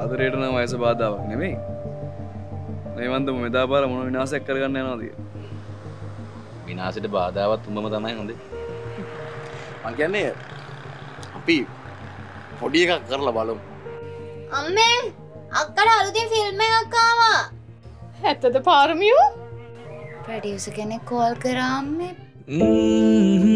ආදරයටන වයස බාධාවක් නෙමෙයි. මේවන්දම මෙදා පාර මොන විනාසයක් කරගන්න යනවාද? විනාසට බාධාවත් උඹම තමයි හොඳේ. මං කියන්නේ අපි පොඩි එකක් කරලා බලමු. අම්මේ අක්කට අලුතින් ෆිල්ම් එකක් ආවා. ඇත්තද පාරමියෝ? ප්‍රඩියස කෙනෙක් කෝල් කරාම්මේ Mm-hmm.